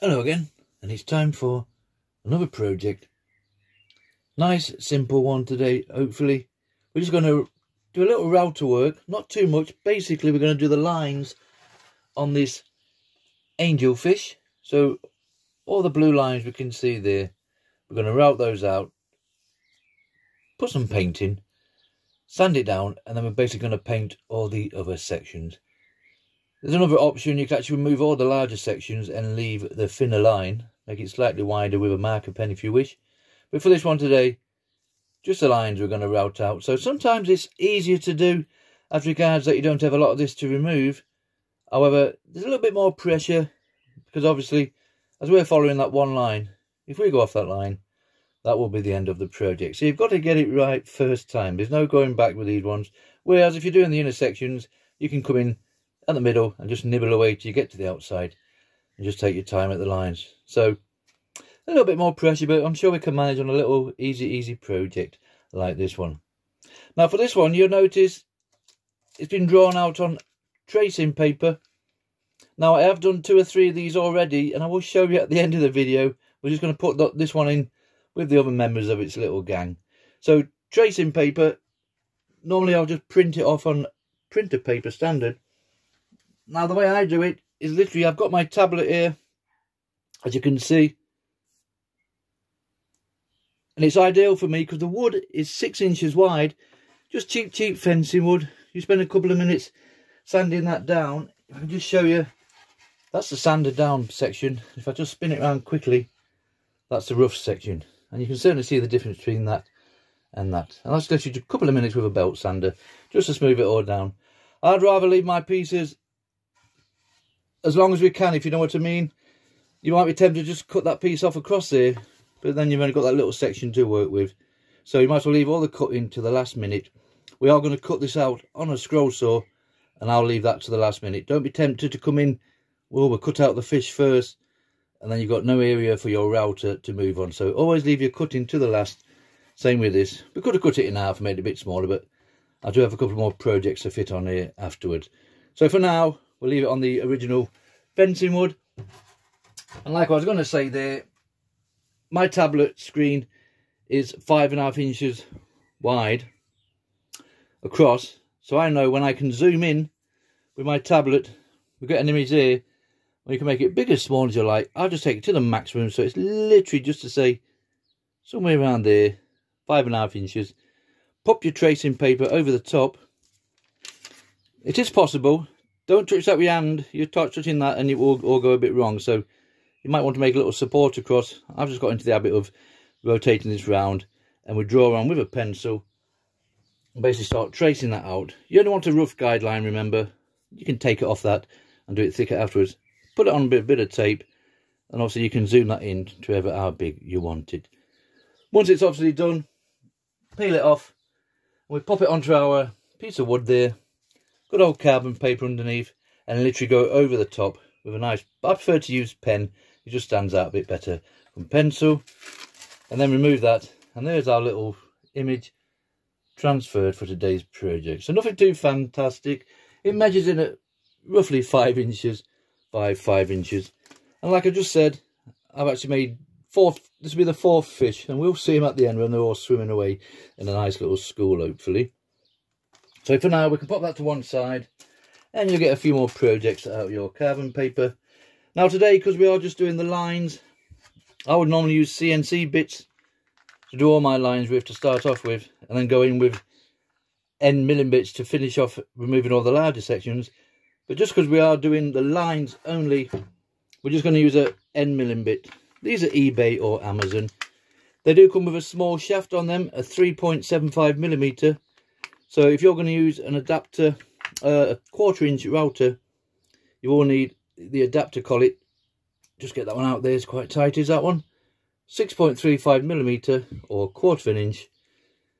Hello again, and it's time for another project. Nice, simple one today, hopefully. We're just going to do a little router work, not too much. Basically, we're going to do the lines on this angelfish. So, all the blue lines we can see there, we're going to route those out, put some paint in, sand it down, and then we're basically going to paint all the other sections. There's another option, you can actually remove all the larger sections and leave the thinner line, make it slightly wider with a marker pen if you wish. But for this one today, just the lines we're going to route out. So sometimes it's easier to do as regards that you don't have a lot of this to remove. However, there's a little bit more pressure because obviously, as we're following that one line, if we go off that line, that will be the end of the project. So you've got to get it right first time. There's no going back with these ones. Whereas if you're doing the intersections, you can come in at the middle and just nibble away till you get to the outside and just take your time at the lines. So a little bit more pressure, but I'm sure we can manage on a little easy, easy project like this one. Now for this one, you'll notice it's been drawn out on tracing paper. Now I have done two or three of these already and I will show you at the end of the video. We're just going to put this one in with the other members of its little gang. So tracing paper, normally I'll just print it off on printer paper standard now, the way I do it is literally, I've got my tablet here, as you can see. And it's ideal for me because the wood is six inches wide. Just cheap, cheap fencing wood. You spend a couple of minutes sanding that down. If I can just show you, that's the sanded down section. If I just spin it around quickly, that's the rough section. And you can certainly see the difference between that and that. And that's literally a couple of minutes with a belt sander, just to smooth it all down. I'd rather leave my pieces as long as we can, if you know what I mean. You might be tempted to just cut that piece off across here, but then you've only got that little section to work with. So you might as well leave all the cutting to the last minute. We are going to cut this out on a scroll saw, and I'll leave that to the last minute. Don't be tempted to come in, well, we'll cut out the fish first, and then you've got no area for your router to move on. So always leave your cutting to the last. Same with this. We could have cut it in half made it a bit smaller, but I do have a couple more projects to fit on here afterwards. So for now, We'll leave it on the original fencing wood. And like I was going to say there, my tablet screen is five and a half inches wide across. So I know when I can zoom in with my tablet, we get an image there, or you can make it big as small as you like. I'll just take it to the maximum. So it's literally just to say somewhere around there, five and a half inches. Pop your tracing paper over the top. It is possible don't touch that with your hand. You're touching that and it will all go a bit wrong. So you might want to make a little support across. I've just got into the habit of rotating this round and we draw around with a pencil and basically start tracing that out. You only want a rough guideline, remember. You can take it off that and do it thicker afterwards. Put it on a bit, bit of tape and obviously you can zoom that in to ever how big you want it. Once it's obviously done, peel it off and we pop it onto our piece of wood there good old carbon paper underneath and literally go over the top with a nice I prefer to use pen. It just stands out a bit better from pencil. And then remove that and there's our little image transferred for today's project. So nothing too fantastic. It measures in at roughly five inches by five inches. And like I just said I've actually made four this will be the fourth fish and we'll see them at the end when they're all swimming away in a nice little school hopefully so for now, we can pop that to one side and you'll get a few more projects out of your carbon paper. Now today, because we are just doing the lines, I would normally use CNC bits to do all my lines with to start off with and then go in with end milling bits to finish off removing all the larger sections. But just because we are doing the lines only, we're just going to use a end milling bit. These are eBay or Amazon. They do come with a small shaft on them, a 3.75 millimeter so if you're going to use an adapter, uh, a quarter inch router, you will need the adapter collet. Just get that one out there, it's quite tight, is that one? 6.35 millimeter or quarter of an inch.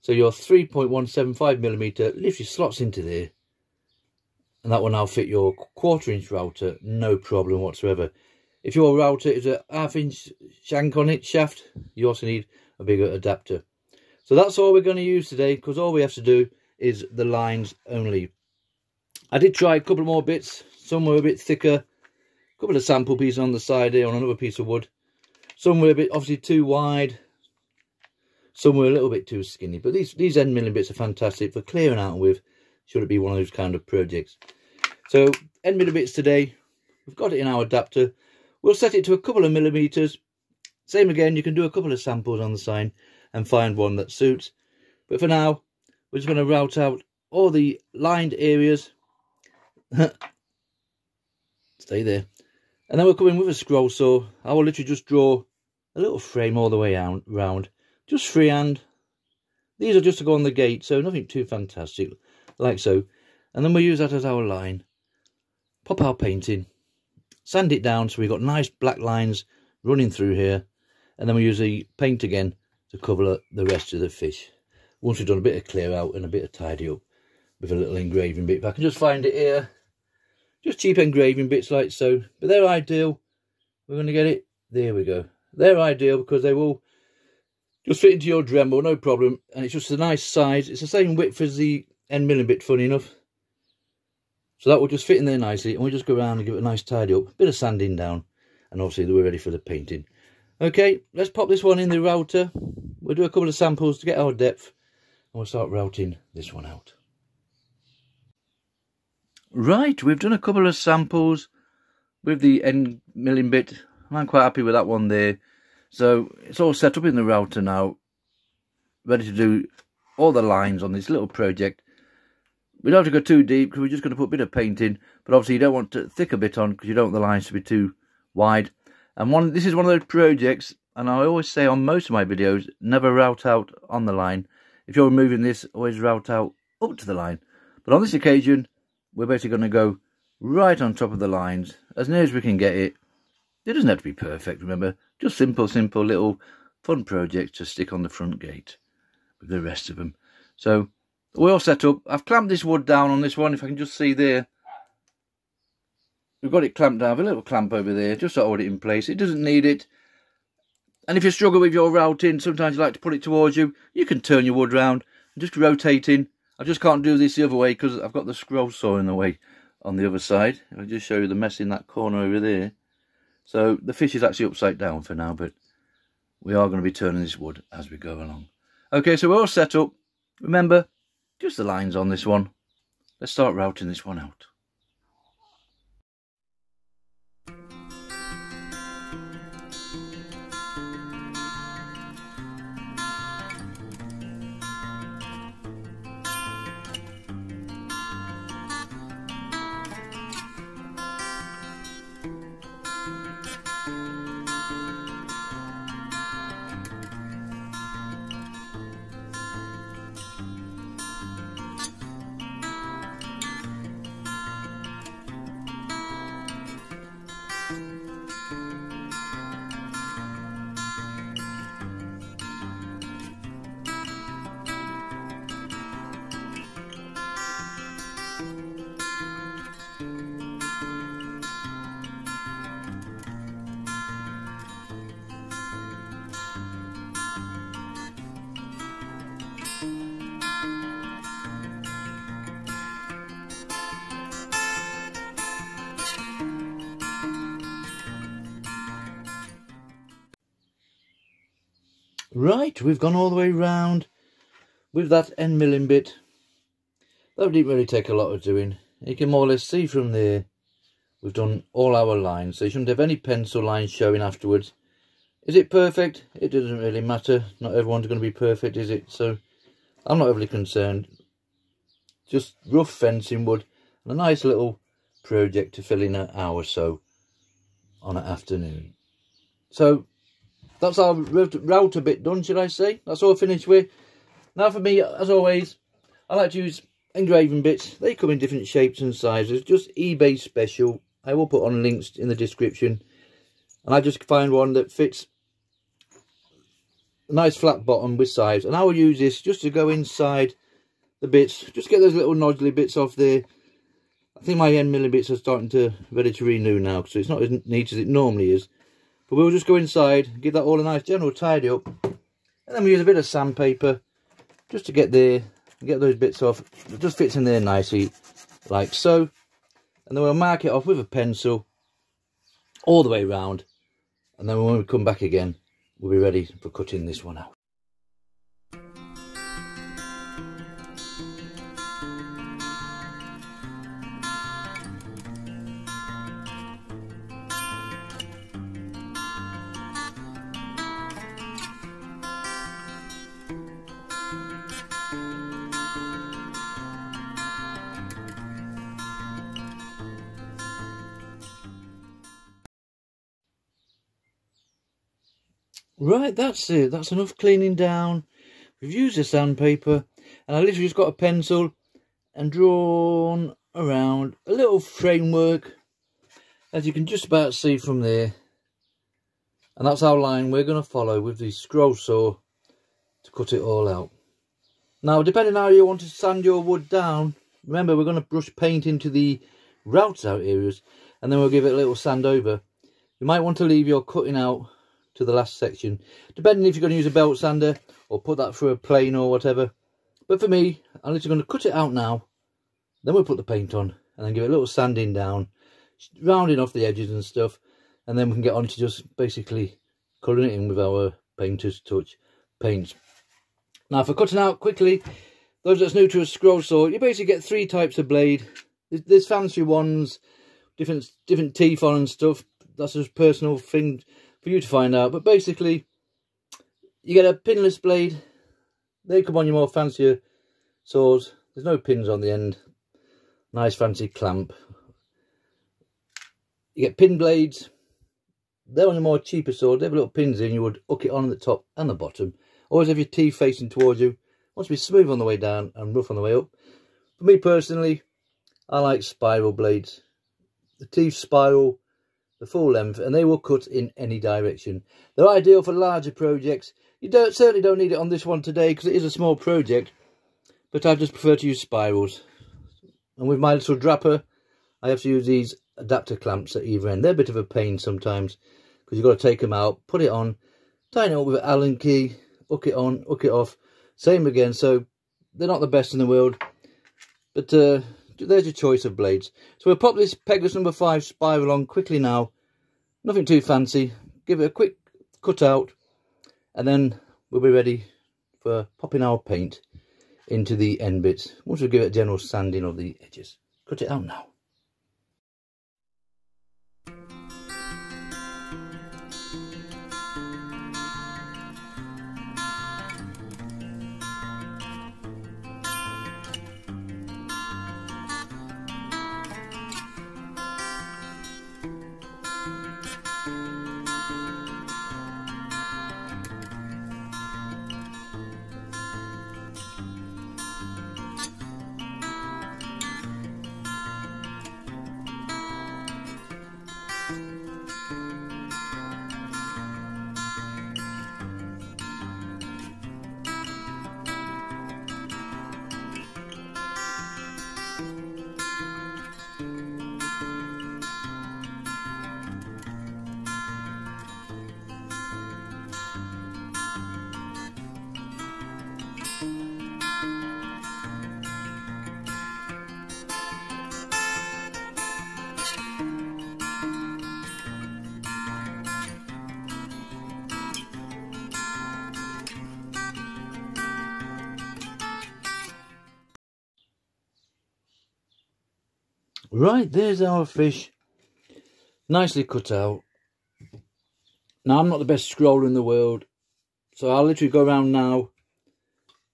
So your 3.175 millimeter literally slots into there. And that will now fit your quarter inch router, no problem whatsoever. If your router is a half inch shank on it, shaft, you also need a bigger adapter. So that's all we're going to use today because all we have to do is the lines only. I did try a couple more bits. Some were a bit thicker A couple of sample pieces on the side here on another piece of wood. Some were a bit obviously too wide. Some were a little bit too skinny. But these, these end milling bits are fantastic for clearing out with. Should it be one of those kind of projects. So end milling bits today. We've got it in our adapter. We'll set it to a couple of millimeters. Same again, you can do a couple of samples on the sign and find one that suits. But for now, we're just going to route out all the lined areas. Stay there. And then we'll come in with a scroll saw. I will literally just draw a little frame all the way out, round. Just freehand. These are just to go on the gate, so nothing too fantastic, like so. And then we'll use that as our line. Pop our painting. Sand it down so we've got nice black lines running through here. And then we use the paint again to cover the rest of the fish. Once we've done a bit of clear out and a bit of tidy up with a little engraving bit. If I can just find it here. Just cheap engraving bits like so. But they're ideal. We're going to get it. There we go. They're ideal because they will just fit into your Dremel, no problem. And it's just a nice size. It's the same width as the end milling bit, funny enough. So that will just fit in there nicely. And we'll just go around and give it a nice tidy up. Bit of sanding down. And obviously we're ready for the painting. Okay, let's pop this one in the router. We'll do a couple of samples to get our depth. We'll start routing this one out. Right, we've done a couple of samples with the end milling bit. I'm quite happy with that one there. So it's all set up in the router now. Ready to do all the lines on this little project. We don't have to go too deep because we're just going to put a bit of paint in. But obviously you don't want to thick a bit on because you don't want the lines to be too wide. And one, this is one of those projects, and I always say on most of my videos, never route out on the line. If you're removing this, always route out up to the line. But on this occasion, we're basically going to go right on top of the lines, as near as we can get it. It doesn't have to be perfect, remember. Just simple, simple little fun projects to stick on the front gate with the rest of them. So, we're all set up. I've clamped this wood down on this one, if I can just see there. We've got it clamped down, a little clamp over there, just to hold it in place. It doesn't need it. And if you struggle with your routing, sometimes you like to put it towards you, you can turn your wood round and just rotating. I just can't do this the other way because I've got the scroll saw in the way on the other side. I'll just show you the mess in that corner over there. So the fish is actually upside down for now, but we are going to be turning this wood as we go along. Okay, so we're all set up. Remember, just the lines on this one. Let's start routing this one out. Right, we've gone all the way round with that end milling bit. That didn't really take a lot of doing. You can more or less see from there we've done all our lines. So you shouldn't have any pencil lines showing afterwards. Is it perfect? It doesn't really matter. Not everyone's going to be perfect, is it? So I'm not overly concerned. Just rough fencing wood and a nice little project to fill in an hour or so on an afternoon. So that's our router bit done, should I say. That's all finished with. Now for me, as always, I like to use engraving bits. They come in different shapes and sizes. Just eBay special. I will put on links in the description. And I just find one that fits a nice flat bottom with sides. And I will use this just to go inside the bits. Just get those little noduly bits off there. I think my end milling bits are starting to ready to renew now. So it's not as neat as it normally is. But we'll just go inside, give that all a nice general tidy up. And then we use a bit of sandpaper just to get there, get those bits off. It just fits in there nicely, like so. And then we'll mark it off with a pencil. all the way around. And then when we come back again, we'll be ready for cutting this one out. Right, that's it. That's enough cleaning down. We've used the sandpaper and I literally just got a pencil and drawn around a little framework as you can just about see from there. And that's our line we're going to follow with the scroll saw to cut it all out. Now, depending how you want to sand your wood down, remember we're going to brush paint into the routes out areas and then we'll give it a little sand over. You might want to leave your cutting out to the last section depending if you're going to use a belt sander or put that through a plane or whatever. But for me I'm literally going to cut it out now then we'll put the paint on and then give it a little sanding down rounding off the edges and stuff and then we can get on to just basically colouring it in with our painter's touch paints. Now for cutting out quickly those that's new to a scroll saw you basically get three types of blade. There's fancy ones different different teeth on and stuff. That's just personal thing for you to find out. But basically, you get a pinless blade. They come on your more fancier saws. There's no pins on the end. Nice fancy clamp. You get pin blades. They're on a more cheaper sword. They have little pins in. You would hook it on the top and the bottom. Always have your teeth facing towards you. Wants to be smooth on the way down and rough on the way up. For me personally, I like spiral blades. The teeth spiral the full length and they will cut in any direction. They're ideal for larger projects. You don't certainly don't need it on this one today because it is a small project, but I just prefer to use spirals. And with my little Draper, I have to use these adapter clamps at either end. They're a bit of a pain sometimes because you've got to take them out, put it on, tighten it up with an Allen key, hook it on, hook it off, same again. So they're not the best in the world, but uh, there's your choice of blades. So we'll pop this Pegas number 5 spiral on quickly now. Nothing too fancy. Give it a quick cut out. And then we'll be ready for popping our paint into the end bits. Once we give it a general sanding of the edges. Cut it out now. Right, there's our fish. Nicely cut out. Now, I'm not the best scroller in the world, so I'll literally go around now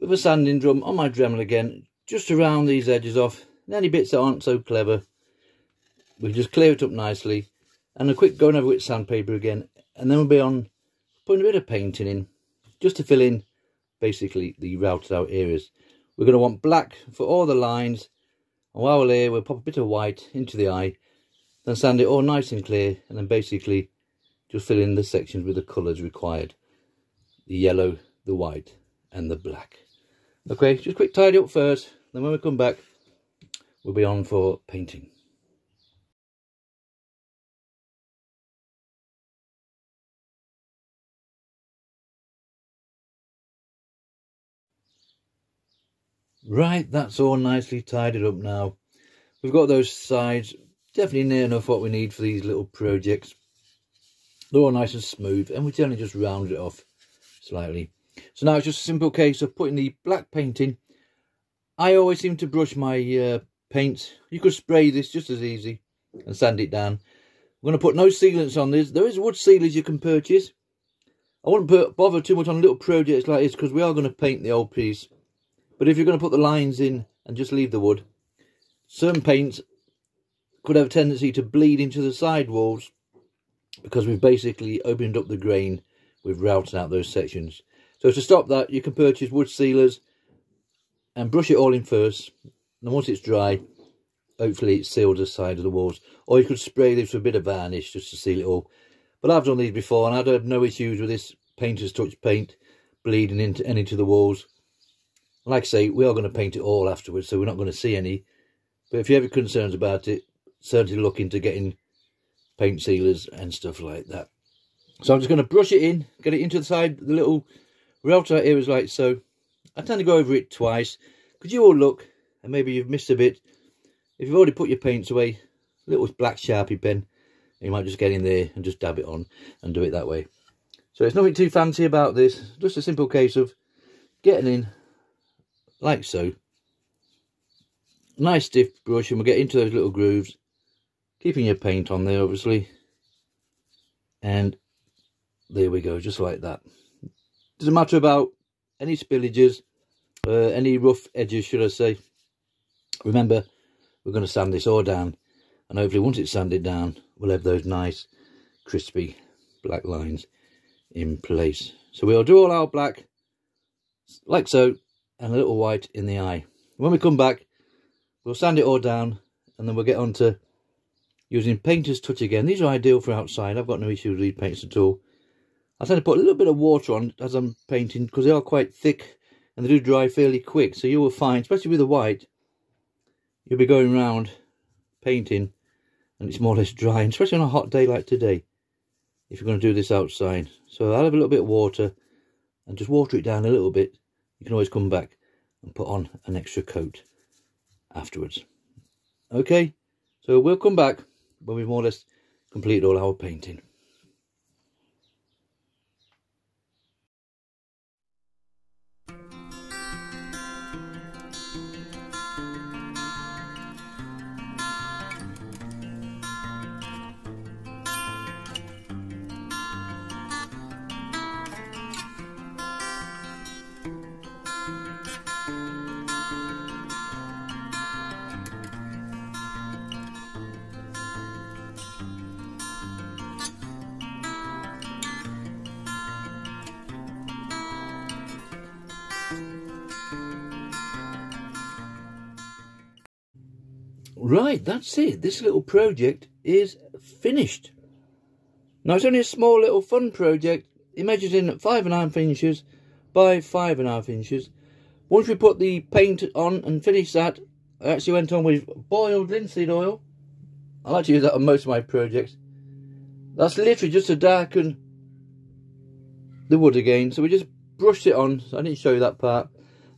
with a sanding drum on my Dremel again, just to round these edges off. And any bits that aren't so clever, we just clear it up nicely. And a quick going over with sandpaper again, and then we'll be on putting a bit of painting in, just to fill in basically the routed out areas. We're going to want black for all the lines while we're we'll pop a bit of white into the eye, then sand it all nice and clear, and then basically just fill in the sections with the colours required. The yellow, the white, and the black. Okay, just quick tidy up first, then when we come back, we'll be on for painting. Right, that's all nicely tidied up now. We've got those sides definitely near enough what we need for these little projects. they're all nice and smooth and we generally just round it off slightly. So now it's just a simple case of putting the black paint in. I always seem to brush my uh, paint you could spray this just as easy and sand it down. I'm going to put no sealants on this. There is wood sealers you can purchase. I wouldn't bother too much on little projects like this because we are going to paint the old piece but if you're going to put the lines in and just leave the wood some paints could have a tendency to bleed into the side walls because we've basically opened up the grain we've routed out those sections. So to stop that you can purchase wood sealers and brush it all in first. And once it's dry hopefully it seals the side of the walls. Or you could spray this with a bit of varnish just to seal it all. But I've done these before and I've had no issues with this painter's touch paint bleeding into and into the walls like I say we are going to paint it all afterwards so we're not going to see any but if you have any concerns about it certainly look into getting paint sealers and stuff like that. So I'm just going to brush it in, get it into the side, the little router areas like so. I tend to go over it twice, because you all look, and maybe you've missed a bit. If you've already put your paints away, little black Sharpie pen, you might just get in there and just dab it on and do it that way. So it's nothing too fancy about this, just a simple case of getting in like so. Nice stiff brush and we'll get into those little grooves. Keeping your paint on there obviously. And there we go just like that. Doesn't matter about any spillages uh, any rough edges should I say. Remember we're going to sand this all down and hopefully once it's sanded down we'll have those nice crispy black lines in place. So we'll do all our black like so and a little white in the eye when we come back we'll sand it all down and then we'll get on to using painter's touch again. These are ideal for outside. I've got no issue with these paints at all. I tend to put a little bit of water on as I'm painting because they are quite thick and they do dry fairly quick. So you will find, especially with the white, you'll be going around painting and it's more or less dry, especially on a hot day like today, if you're going to do this outside. So I'll have a little bit of water and just water it down a little bit. You can always come back and put on an extra coat afterwards. Okay, so we'll come back when we've more or less completed all our painting. Right, that's it. This little project is finished. Now, it's only a small little fun project. It measures in at five and a half inches by five and a half inches. Once we put the paint on and finished that, I actually went on with boiled linseed oil. I like to use that on most of my projects. That's literally just to darken the wood again. So we just brushed it on. So I didn't show you that part.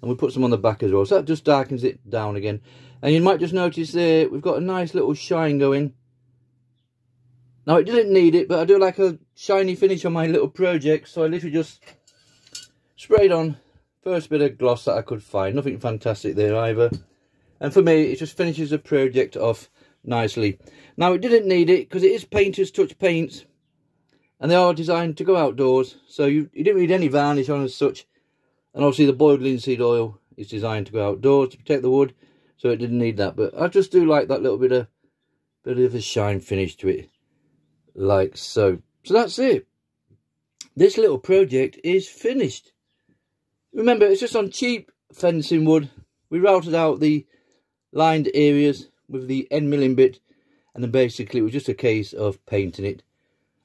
And we put some on the back as well. So that just darkens it down again. And you might just notice there, we've got a nice little shine going. Now, it didn't need it, but I do like a shiny finish on my little project. So I literally just sprayed on first bit of gloss that I could find. Nothing fantastic there either. And for me, it just finishes the project off nicely. Now, it didn't need it because it is Painter's Touch paints. And they are designed to go outdoors. So you, you didn't need any varnish on as such. And obviously the boiled linseed oil is designed to go outdoors to protect the wood so it didn't need that. But I just do like that little bit of bit of a shine finish to it like so. So that's it. This little project is finished. Remember it's just on cheap fencing wood. We routed out the lined areas with the end milling bit and then basically it was just a case of painting it.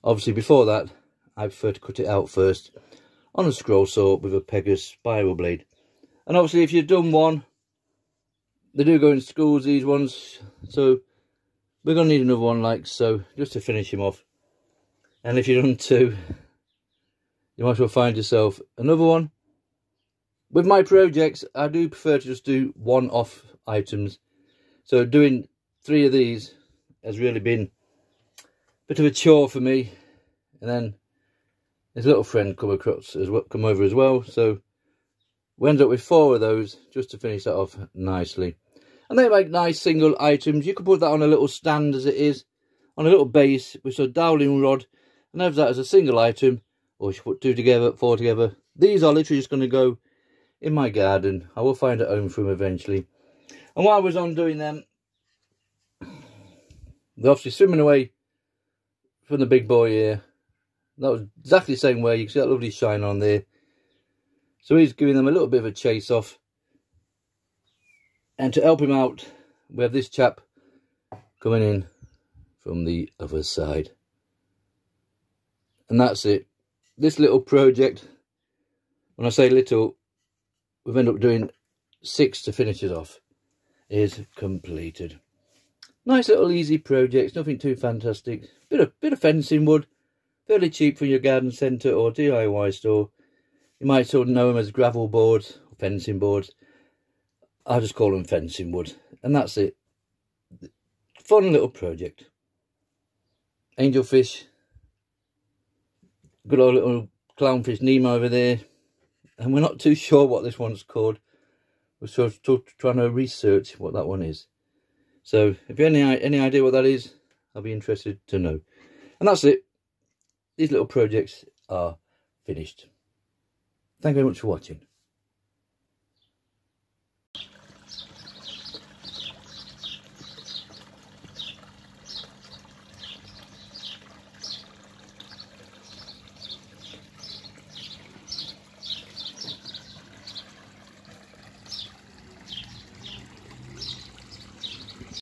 Obviously before that I prefer to cut it out first on a scroll saw with a Pegas spiral blade and obviously if you've done one they do go in schools, these ones. So we're going to need another one like so, just to finish him off. And if you've done two, you might as well find yourself another one. With my projects, I do prefer to just do one-off items. So doing three of these has really been a bit of a chore for me. and then his little friend come across as well, come over as well. So we end up with four of those just to finish that off nicely. And they make nice single items. You could put that on a little stand as it is, on a little base with a dowelling rod, and have that as a single item, or you put two together, four together. These are literally just going to go in my garden. I will find a home for them eventually. And while I was on doing them, they're obviously swimming away from the big boy here. That was exactly the same way. You can see that lovely shine on there. So he's giving them a little bit of a chase off. And to help him out, we have this chap coming in from the other side. And that's it. This little project, when I say little, we've ended up doing six to finish it off, is completed. Nice little easy project, nothing too fantastic. Bit of bit of fencing wood, fairly cheap from your garden centre or DIY store. You might sort of know them as gravel boards, or fencing boards. I just call them fencing wood. And that's it. Fun little project. Angelfish. Good old little clownfish Nemo over there. And we're not too sure what this one's called. We're sort of trying to research what that one is. So if you have any, any idea what that is, I'll be interested to know. And that's it. These little projects are finished. Thank you very much for watching.